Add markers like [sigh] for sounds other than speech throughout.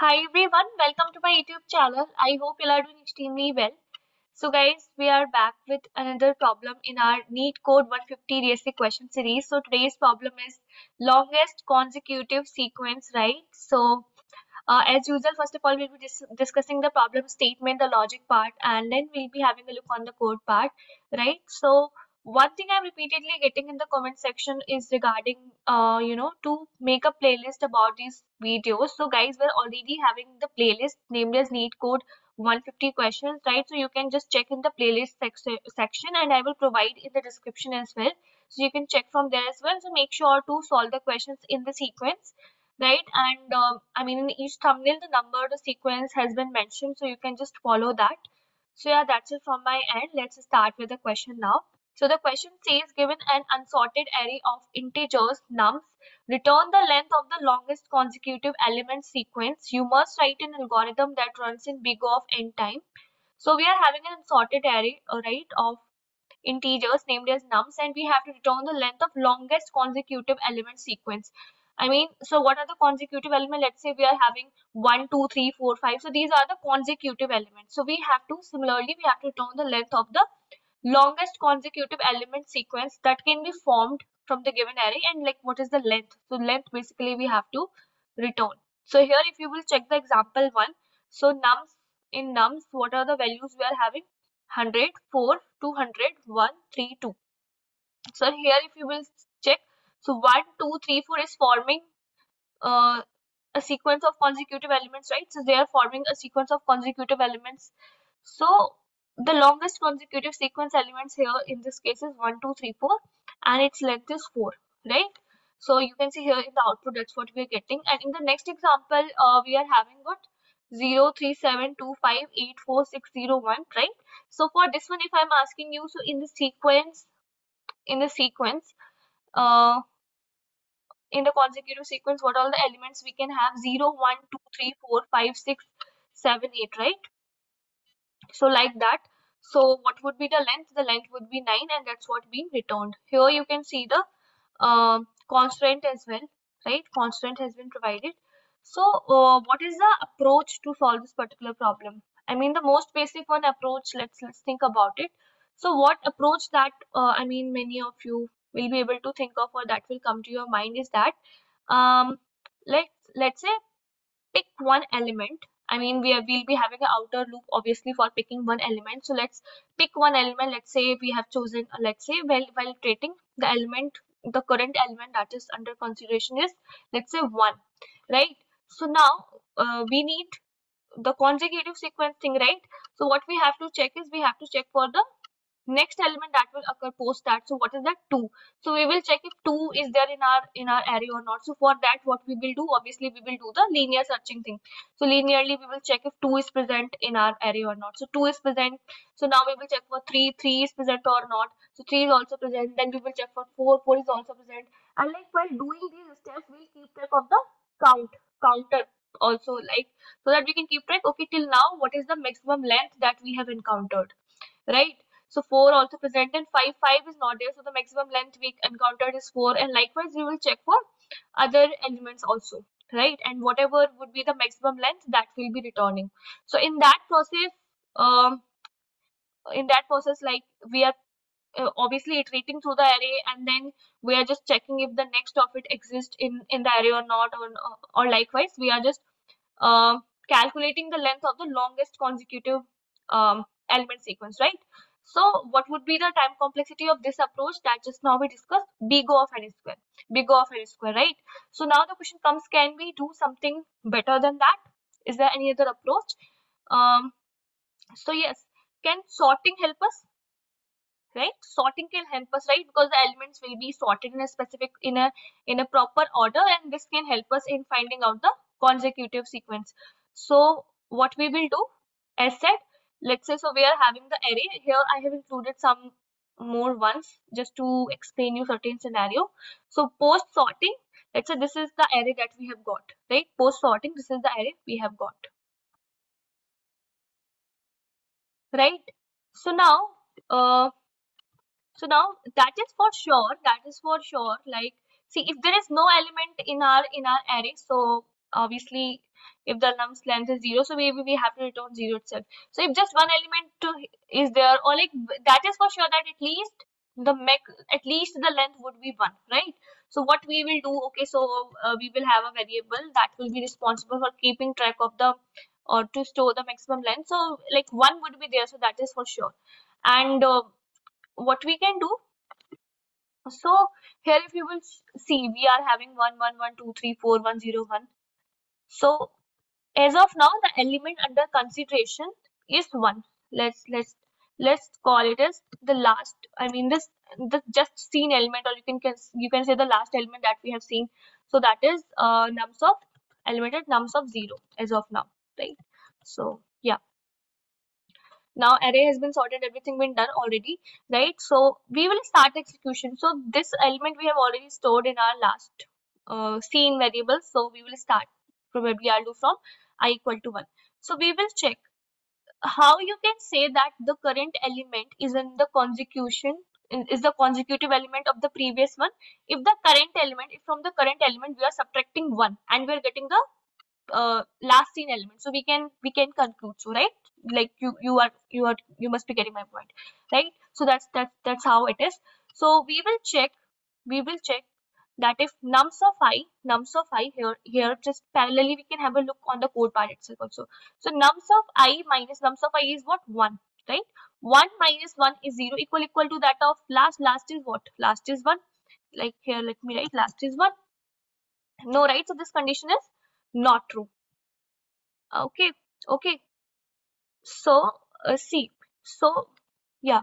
Hi everyone, welcome to my YouTube channel. I hope you are doing extremely well. So guys, we are back with another problem in our NEET Code 150 DSA question series. So today's problem is longest consecutive sequence, right? So uh, as usual, first of all, we'll be dis discussing the problem statement, the logic part, and then we'll be having a look on the code part, right? So one thing I'm repeatedly getting in the comment section is regarding, uh, you know, to make a playlist about these videos. So guys, we're already having the playlist named as NEET Code 150 questions, right? So you can just check in the playlist section and I will provide in the description as well. So you can check from there as well. So make sure to solve the questions in the sequence, right? And um, I mean, in each thumbnail, the number, the sequence has been mentioned. So you can just follow that. So yeah, that's it from my end. Let's start with the question now. So the question says given an unsorted array of integers nums, return the length of the longest consecutive element sequence. You must write an algorithm that runs in big O of n time. So we are having an unsorted array, uh, right, of integers named as nums and we have to return the length of longest consecutive element sequence. I mean, so what are the consecutive elements? Let's say we are having 1, 2, 3, 4, 5. So these are the consecutive elements. So we have to, similarly, we have to return the length of the longest consecutive element sequence that can be formed from the given array and like what is the length? So length basically we have to return. So here if you will check the example one so nums in nums what are the values we are having? 100 4 200 1 3 2 so here if you will check so 1 2 3 4 is forming uh, a sequence of consecutive elements right? So they are forming a sequence of consecutive elements. So the longest consecutive sequence elements here in this case is 1 2 3 4 and its length is 4 right? So you can see here in the output that's what we are getting. And in the next example uh, we are having what? 0 3 7 2 5 8 4 6 0 1 right? So for this one if i'm asking you so in the sequence in the sequence uh in the consecutive sequence what all the elements we can have? 0 1 2 3 4 5 6 7 8 right? So like that so what would be the length? The length would be 9 and that's what being returned. Here you can see the uh, constraint as well right? Constraint has been provided. So uh, what is the approach to solve this particular problem? I mean the most basic one approach let's let's think about it. So what approach that uh, i mean many of you will be able to think of or that will come to your mind is that um let's let's say pick one element I mean, we we'll be having an outer loop obviously for picking one element. So let's pick one element. Let's say we have chosen, let's say while, while iterating the element, the current element that is under consideration is, let's say one, right? So now uh, we need the consecutive sequence thing, right? So what we have to check is we have to check for the next element that will occur post that. So what is that? 2 so we will check if 2 is there in our in our array or not. So for that what we will do obviously we will do the linear searching thing. So linearly we will check if 2 is present in our array or not. So 2 is present. So now we will check for 3 3 is present or not. So 3 is also present. Then we will check for 4 4 is also present. And like while doing these steps we'll keep track of the count counter also like so that we can keep track okay till now what is the maximum length that we have encountered right so 4 also present and 5, 5 is not there. So the maximum length we encountered is 4 and likewise we will check for other elements also, right? And whatever would be the maximum length that will be returning. So in that process, um, in that process like we are uh, obviously iterating through the array and then we are just checking if the next of it exists in, in the array or not or, or likewise we are just uh, calculating the length of the longest consecutive um, element sequence, right? So what would be the time complexity of this approach that just now we discussed? Big O of n square. Big O of n square, right? So now the question comes, can we do something better than that? Is there any other approach? Um, so yes, can sorting help us? Right? Sorting can help us, right? Because the elements will be sorted in a specific, in a, in a proper order and this can help us in finding out the consecutive sequence. So what we will do, as said, let's say so we are having the array. Here i have included some more ones just to explain you certain scenario. So post sorting let's say this is the array that we have got right? Post sorting this is the array we have got right? So now uh so now that is for sure that is for sure like see if there is no element in our in our array so obviously if the num's length is 0 so maybe we have to return 0 itself. So if just one element is there or like that is for sure that at least the mech at least the length would be 1 right? So what we will do okay so uh, we will have a variable that will be responsible for keeping track of the or to store the maximum length. So like 1 would be there so that is for sure. And uh, what we can do so here if you will see we are having 1 1 1 2 3 4 1 0 1 so as of now the element under consideration is 1 let's let's let's call it as the last i mean this the just seen element or you can you can say the last element that we have seen. So that is uh, nums of element at nums of 0 as of now right? So yeah. Now array has been sorted everything been done already right? So we will start execution. So this element we have already stored in our last uh, seen variable. So we will start probably i'll do from i equal to 1 so we will check how you can say that the current element is in the consecution is the consecutive element of the previous one. If the current element if from the current element we are subtracting one and we are getting the uh, last seen element. So we can we can conclude. So right? Like you you are you are you must be getting my point. Right? So that's that's that's how it is. So we will check we will check that if nums of i nums of i here here just parallelly we can have a look on the code part itself also. So nums of i minus nums of i is what? 1 right? 1 minus 1 is 0 equal equal to that of last last is what? last is 1 like here let me write last is 1 no right? So this condition is not true. Okay okay. So uh, see. So yeah.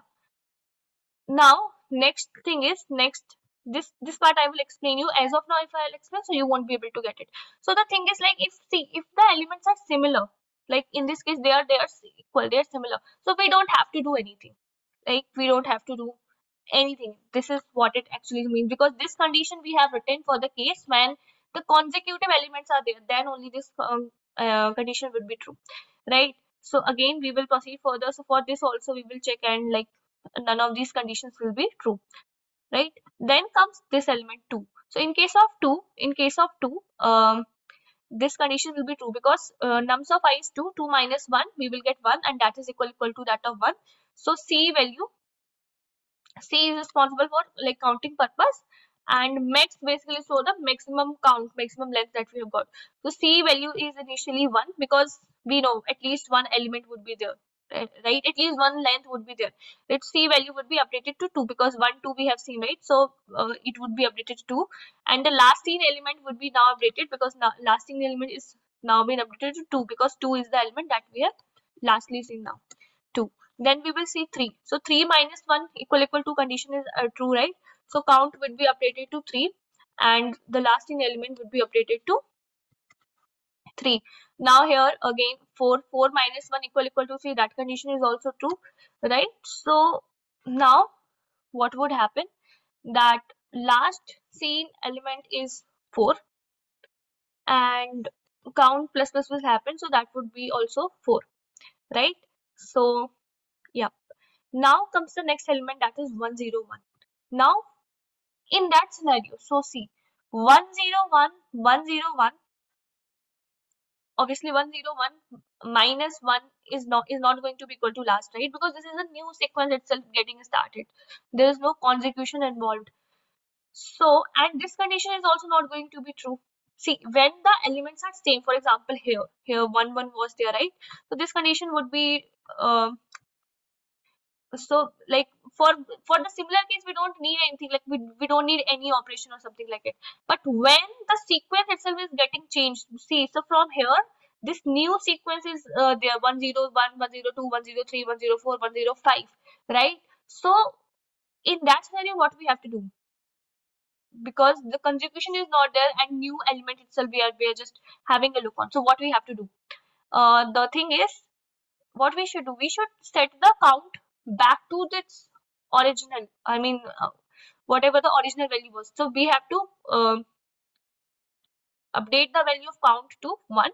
Now next thing is next this this part i will explain you. As of now if i'll explain so you won't be able to get it. So the thing is like if see if the elements are similar like in this case they are they are equal they are similar. So we don't have to do anything. Like we don't have to do anything. This is what it actually means. Because this condition we have written for the case when the consecutive elements are there then only this um, uh, condition would be true. Right? So again we will proceed further. So for this also we will check and like none of these conditions will be true right? Then comes this element 2 so in case of 2 in case of 2 um, this condition will be true because uh, nums of i is 2 2 minus 1 we will get 1 and that is equal equal to that of 1 so c value c is responsible for like counting purpose and max basically so the maximum count maximum length that we have got. So c value is initially 1 because we know at least one element would be there right at least one length would be there. Its c value would be updated to 2 because 1 2 we have seen right? So uh, it would be updated to 2 and the last seen element would be now updated because now last seen element is now been updated to 2 because 2 is the element that we have lastly seen now. 2 then we will see 3 so 3 minus 1 equal equal to condition is uh, true right? So count would be updated to 3 and the last seen element would be updated to 3 now here again 4 4 minus 1 equal equal to 3 that condition is also true right? So now what would happen? That last seen element is 4 and count plus plus will happen so that would be also 4 right? So yeah. Now comes the next element that is 101 now in that scenario so see 101 101 obviously 101 minus 1 is not is not going to be equal to last right? Because this is a new sequence itself getting started. There is no consecution involved. So and this condition is also not going to be true. See when the elements are same for example here here 1 1 was there right? So this condition would be uh, so like for for the similar case we don't need anything like we, we don't need any operation or something like it. But when the sequence itself is getting changed see so from here this new sequence is uh, there 101 102 103 104 105 right? So in that scenario what we have to do? Because the consecution is not there and new element itself we are we are just having a look on. So what we have to do? Uh, the thing is what we should do? We should set the count back to its original i mean uh, whatever the original value was. So we have to um, update the value of count to 1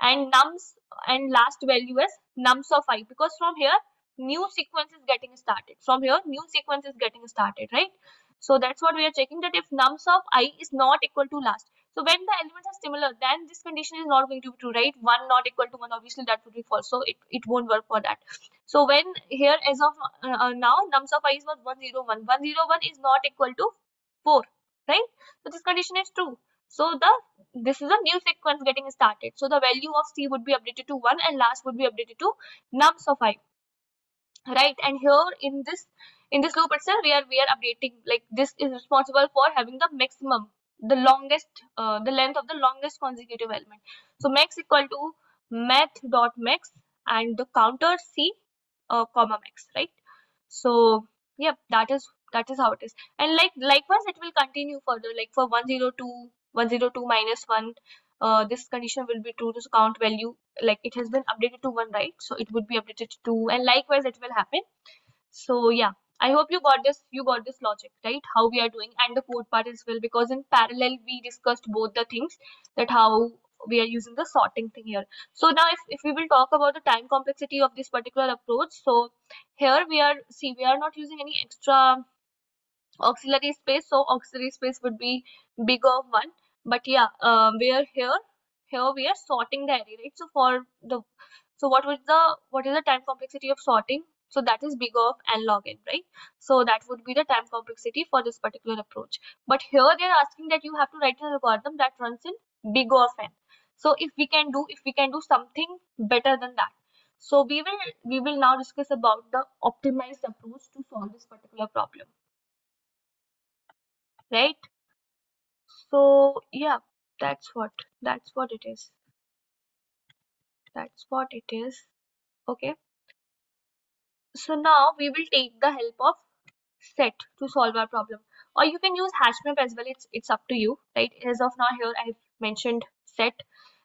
and nums and last value is nums of i because from here new sequence is getting started. From here new sequence is getting started right? So that's what we are checking that if nums of i is not equal to last So when the elements are similar, then this condition is not going to be true, right? 1 not equal to 1, obviously that would be false. So it, it won't work for that. So when here as of uh, uh now, nums of i was 101. 101 is not equal to 4, right? So this condition is true. So the this is a new sequence getting started. So the value of c would be updated to 1 and last would be updated to nums of i. Right? And here in this in this loop itself, we are we are updating like this is responsible for having the maximum, the longest, uh, the length of the longest consecutive element. So max equal to math dot max and the counter c uh, comma max, right? So yep, that is that is how it is. And like likewise, it will continue further. Like for 102 102 minus 1 uh, this condition will be true to count value like it has been updated to 1 right so it would be updated to 2 and likewise it will happen so yeah i hope you got this you got this logic right? How we are doing and the code part as well because in parallel we discussed both the things that how we are using the sorting thing here. So now if, if we will talk about the time complexity of this particular approach so here we are see we are not using any extra auxiliary space so auxiliary space would be big of 1 but yeah uh, we are here here we are sorting the array right? So for the so what was the what is the time complexity of sorting so that is big of n log n right? So that would be the time complexity for this particular approach. But here they are asking that you have to write an algorithm that runs in big of n. So if we can do if we can do something better than that. So we will we will now discuss about the optimized approach to solve this particular problem. Right? So yeah that's what that's what it is. That's what it is. Okay so now we will take the help of set to solve our problem. Or you can use hashmap as well. It's it's up to you right? As of now here i've mentioned set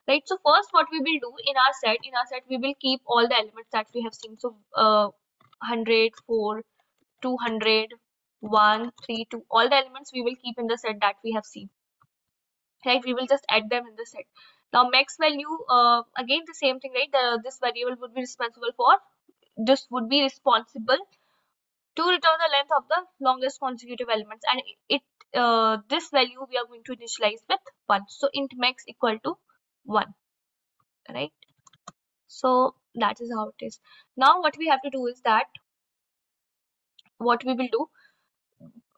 right? So first what we will do in our set in our set we will keep all the elements that we have seen. So uh 100 4 200 1 3 2 all the elements we will keep in the set that we have seen right? We will just add them in the set. Now max value uh, again the same thing right? The, this variable would be responsible for this would be responsible to return the length of the longest consecutive elements. And it uh, this value we are going to initialize with 1 so int max equal to 1 right? So that is how it is. Now what we have to do is that what we will do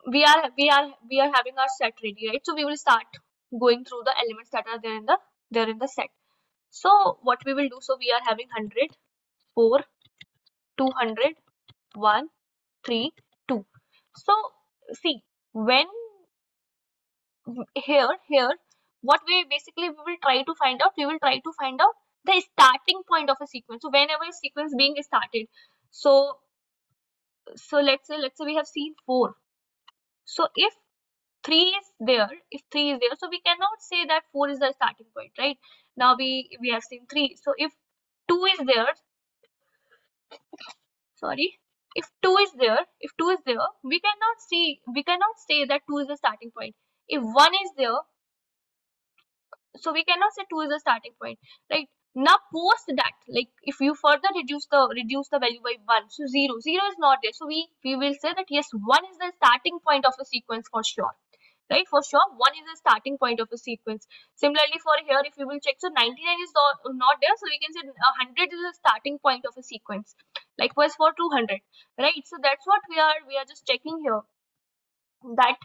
we are we are we are having our set ready right? So we will start going through the elements that are there in the there in the set. So what we will do so we are having 100 4 200 1 3 2 so see when here here what we basically we will try to find out we will try to find out the starting point of a sequence. So whenever a sequence being started so so let's say let's say we have seen 4 so if 3 is there if 3 is there so we cannot say that 4 is the starting point right? Now we we have seen 3 so if 2 is there sorry. If 2 is there if 2 is there we cannot see we cannot say that 2 is the starting point. If 1 is there so we cannot say 2 is the starting point right? Now post that like if you further reduce the reduce the value by 1 so 0 0 is not there. So we we will say that yes 1 is the starting point of a sequence for sure right? For sure one is the starting point of a sequence. Similarly for here if you will check so 99 is not there so we can say uh, 100 is the starting point of a sequence. Likewise for 200 right? So that's what we are we are just checking here. That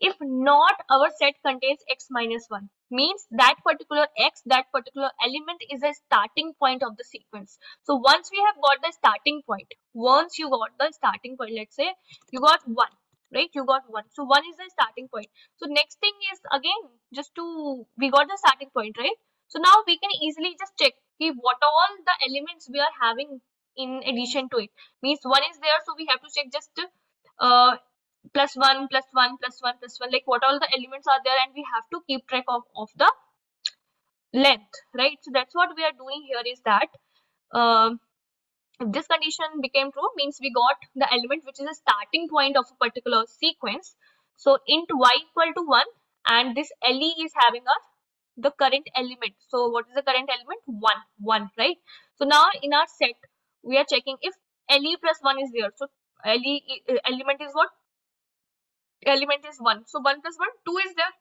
if not our set contains x minus 1 means that particular x that particular element is a starting point of the sequence. So once we have got the starting point once you got the starting point let's say you got 1 right? You got one. So one is the starting point. So next thing is again just to we got the starting point right? So now we can easily just check okay, what all the elements we are having in addition to it. Means one is there so we have to check just uh plus one plus one plus one plus one like what all the elements are there and we have to keep track of, of the length right? So that's what we are doing here is that um if this condition became true means we got the element which is a starting point of a particular sequence. So int y equal to 1 and this LE is having a the current element. So what is the current element? 1, 1, right? So now in our set, we are checking if LE plus 1 is there. So LE element is what? Element is 1. So 1 plus 1, 2 is there.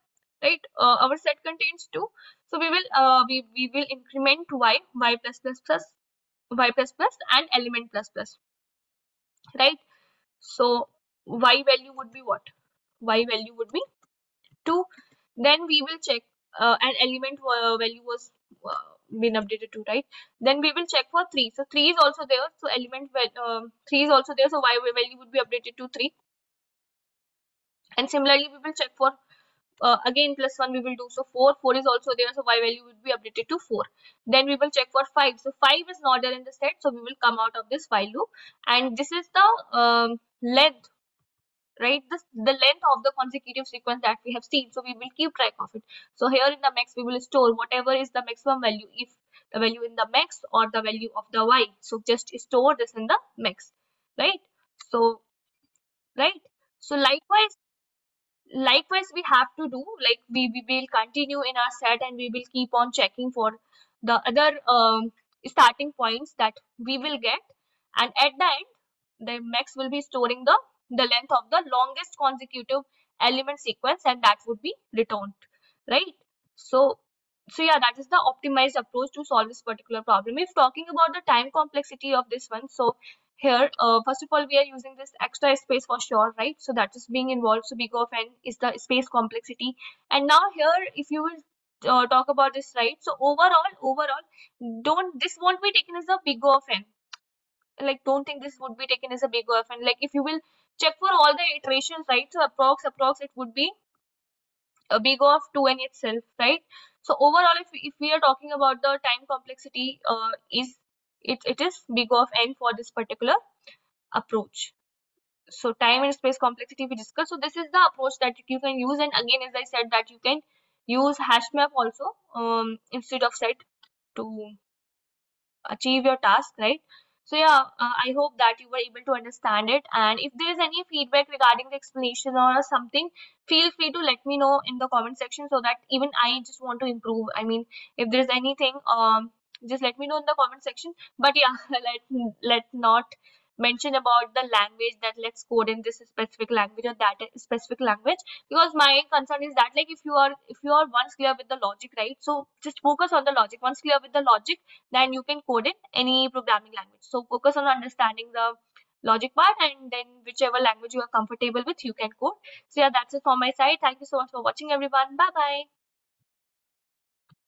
right uh, our set contains 2 so we will uh, we, we will increment y y plus plus plus y plus plus and element plus plus right? So y value would be what? Y value would be 2 then we will check uh, an element uh, value was uh, been updated to right? Then we will check for 3 so 3 is also there. So element um, 3 is also there. So y value would be updated to 3 and similarly we will check for uh, again plus 1 we will do. So 4 4 is also there. So y value would be updated to 4 then we will check for 5 so 5 is not there in the set. So we will come out of this while loop. And this is the um, length right? This the length of the consecutive sequence that we have seen. So we will keep track of it. So here in the max we will store whatever is the maximum value if the value in the max or the value of the y. So just store this in the max right? So right? So likewise likewise we have to do like we, we will continue in our set and we will keep on checking for the other um, starting points that we will get. And at the end the max will be storing the the length of the longest consecutive element sequence and that would be returned right? So so yeah that is the optimized approach to solve this particular problem. If talking about the time complexity of this one so here. Uh, first of all we are using this extra space for sure right? So that is being involved. So big of n is the space complexity. And now here if you will uh, talk about this right? So overall overall don't this won't be taken as a big of n. Like don't think this would be taken as a big of n. Like if you will check for all the iterations, right? So approx, approx, it would be a big of 2n itself, right? So overall, if, if we are talking about the time complexity, uh, is it, it is big of n for this particular approach. So time and space complexity we discussed. So this is the approach that you can use. And again, as I said that you can use hash map also um, instead of set to achieve your task, right? So yeah, uh, I hope that you were able to understand it. And if there is any feedback regarding the explanation or something, feel free to let me know in the comment section so that even I just want to improve. I mean, if there is anything, um, just let me know in the comment section. But yeah, [laughs] let let not mention about the language that let's code in this specific language or that specific language. Because my concern is that like if you are if you are once clear with the logic right? So just focus on the logic. Once clear with the logic then you can code in any programming language. So focus on understanding the logic part and then whichever language you are comfortable with you can code. So yeah that's it from my side. Thank you so much for watching everyone. Bye bye